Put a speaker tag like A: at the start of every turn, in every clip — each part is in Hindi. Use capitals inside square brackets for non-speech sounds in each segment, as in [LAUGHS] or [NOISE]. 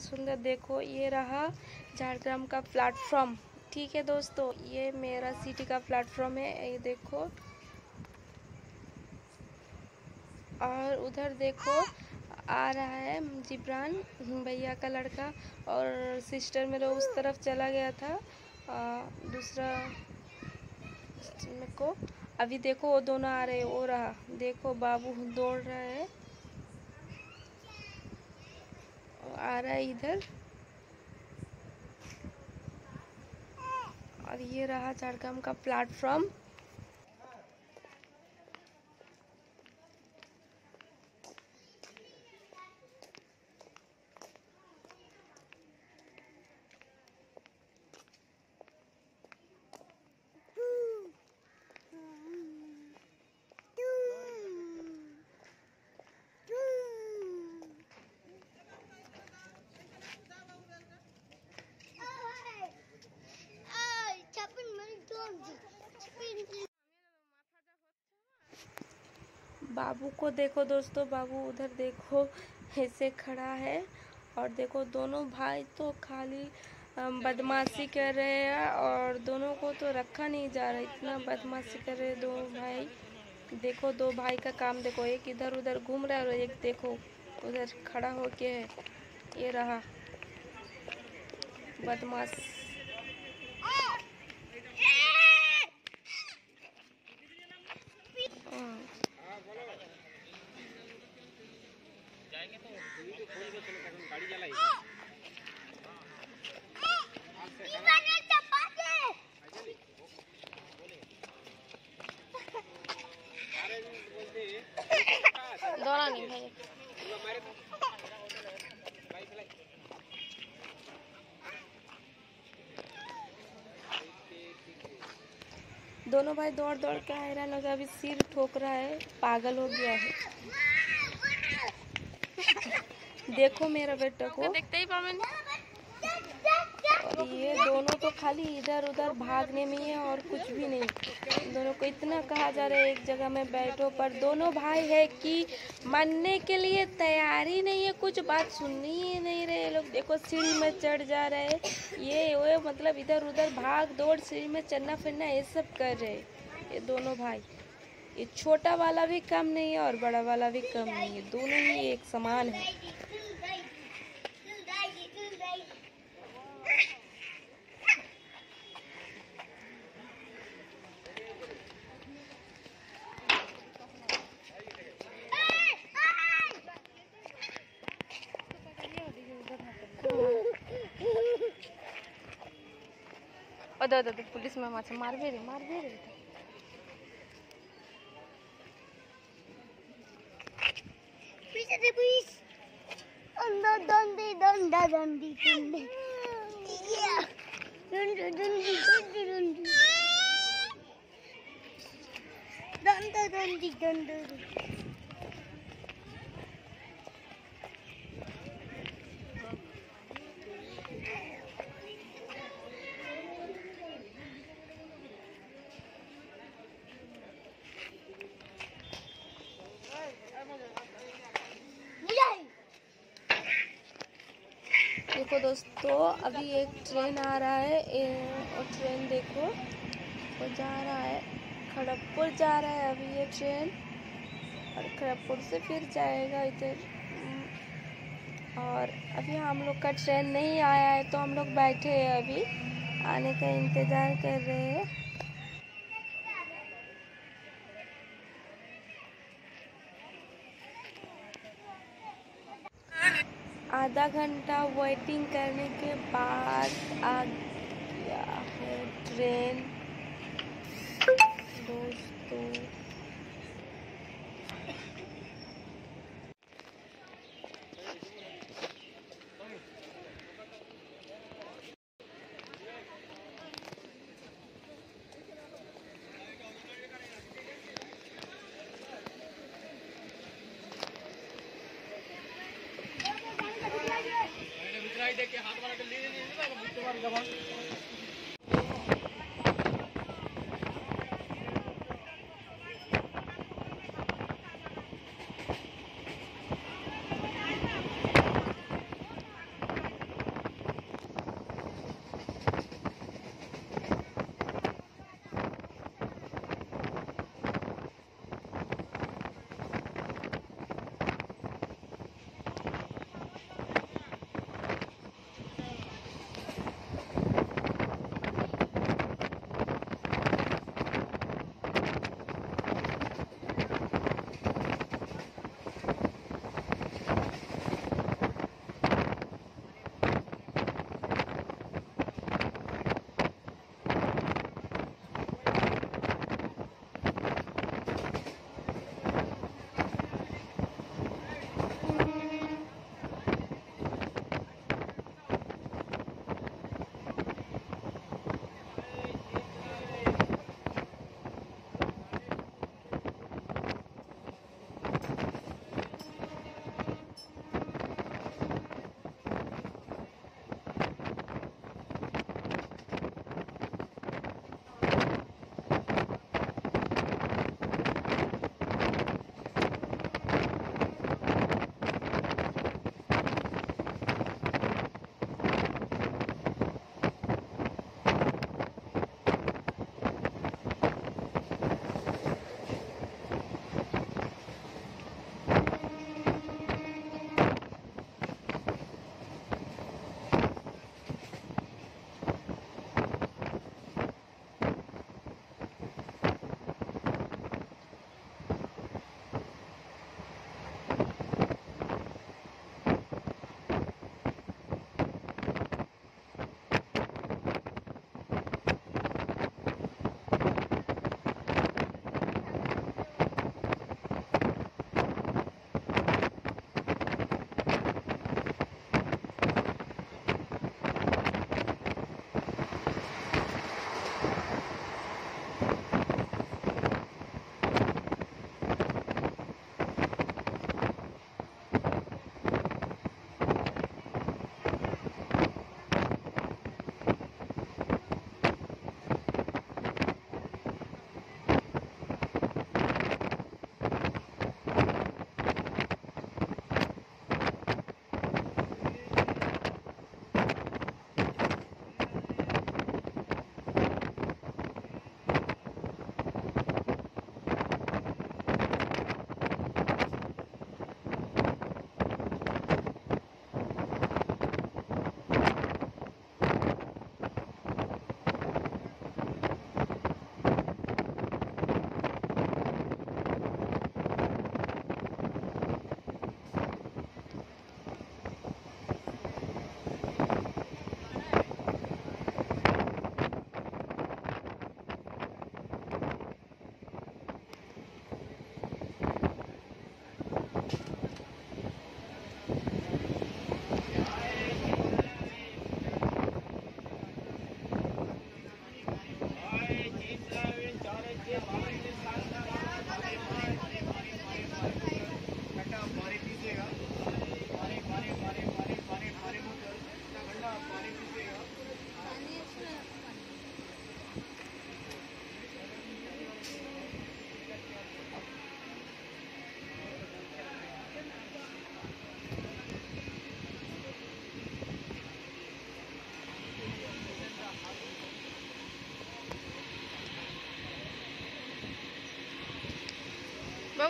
A: सुंदर देखो ये रहा झारग्राम का प्लेटफॉर्म। ठीक है दोस्तों ये मेरा सिटी का प्लेटफॉर्म है ये देखो। और उधर देखो आ रहा है जिब्रान भैया का लड़का और सिस्टर मेरा उस तरफ़ चला गया था आ, दूसरा को। अभी देखो वो दोनों आ रहे वो रहा। देखो बाबू दौड़ रहा है आ रहा है इधर। और ये रहा झाड़काम का प्लेटफॉर्म। बाबू को देखो दोस्तों, बाबू उधर देखो, ऐसे खड़ा है। और देखो, दोनों भाई तो खाली बदमाशी कर रहे हैं और दोनों को तो रखा नहीं जा रहा, इतना बदमाशी कर रहे दो भाई। देखो, दो भाई का काम देखो, एक इधर उधर घूम रहा है और एक देखो, उधर खड़ा होके है ये रहा। बदमाश। दौड़ा नहीं है। दोनों भाई दौड़ दौड़ के हैरान हो गया अभी सिर ठोक रहा है पागल हो गया है। [LAUGHS] देखो मेरा बेटा को।
B: देखते ही।
A: और ये दोनों तो खाली इधर उधर भागने में ही है और कुछ भी नहीं। दोनों को इतना कहा जा रहा है, एक जगह में बैठो, पर दोनों भाई है कि मानने के लिए तैयारी नहीं है, कुछ बात सुननी ही नहीं रहे लोग। देखो, सीढ़ी में चढ़ जा रहे हैं। ये वो मतलब इधर उधर भाग, दौड़, सीढ़ी में चढ़ना फिरना, ये सब कर रहे हैं। ये दोनों भाई। ये छोटा वाला भी कम नहीं है और बड़ा वाला भी कम नहीं है। दोनों ही एक समान है। अद अद पुलिस में माछे मारबे रे मारबे रे
C: Pizza de please. Dunda dundi dunda dundi dundi. Yeah. Dunda dundi dundi dundi. Dunda dundi dundi. Yay!
A: देखो दोस्तों अभी एक ट्रेन आ रहा है। और ट्रेन देखो वो जा रहा है। खड़गपुर जा रहा है अभी ये ट्रेन। और खड़गपुर से फिर जाएगा इधर। हम्म, और अभी हम लोग का ट्रेन नहीं आया है तो हम लोग बैठे हैं अभी। आने का इंतज़ार कर रहे हैं। आधा घंटा वेटिंग करने के बाद आ गया है ट्रेन दोस्तों দেখে হাত বাড়াতে নিয়ে নিয়ে যাবে মুক্তবার যাবা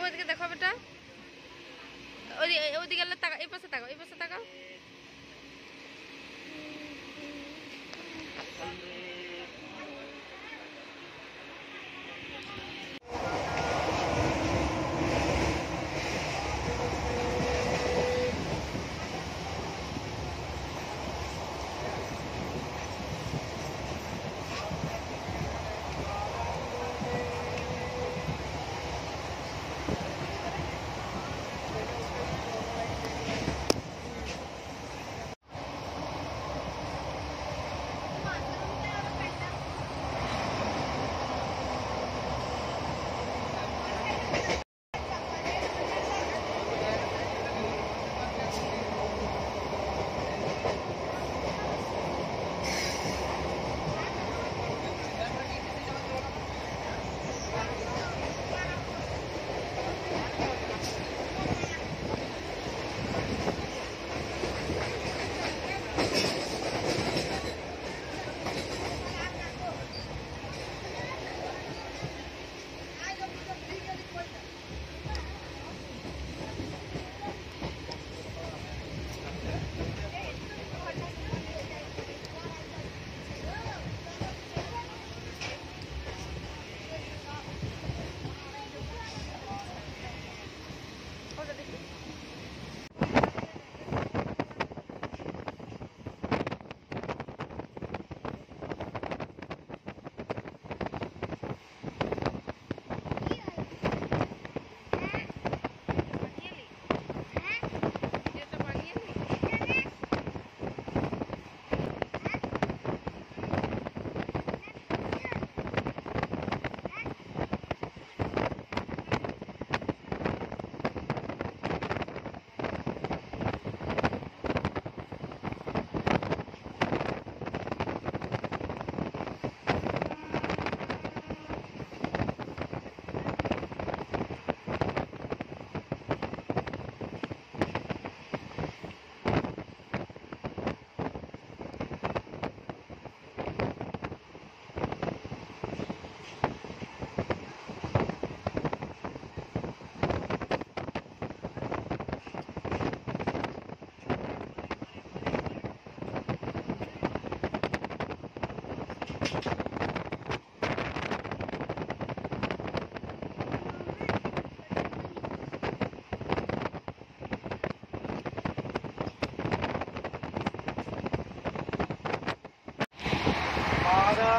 B: এদিকে দেখো বেটা। ওদিকে তাকাও এই পাশে তাকাও এই পাশে তাকাও।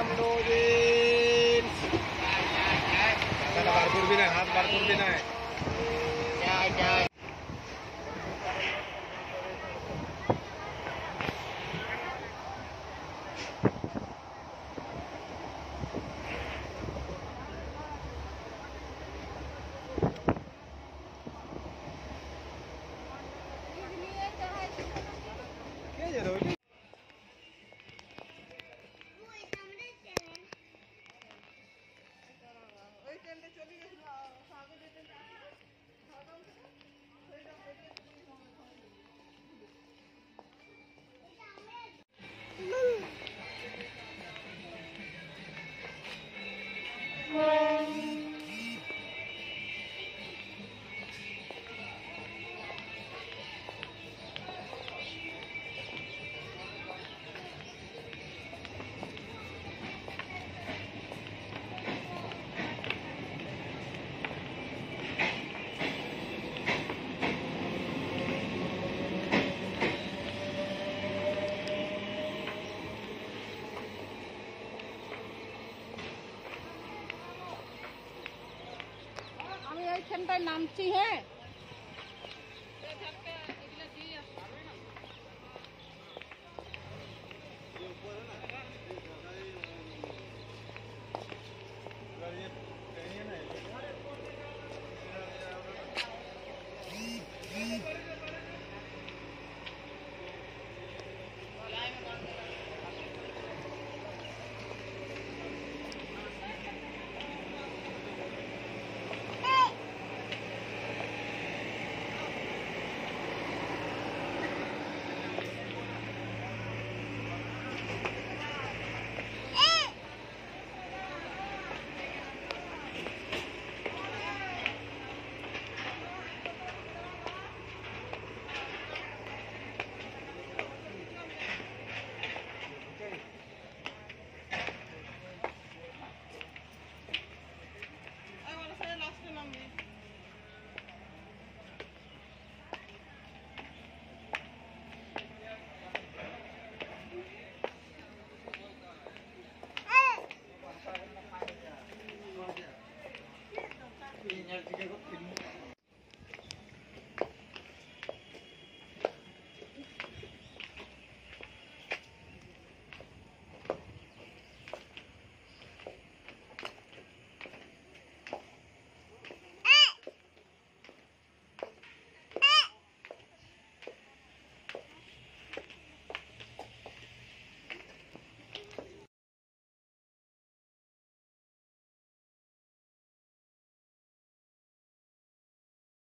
D: आंदोलन त्याला भरपूर बी नाही हात भरपूर
E: बी नाही. नामची है।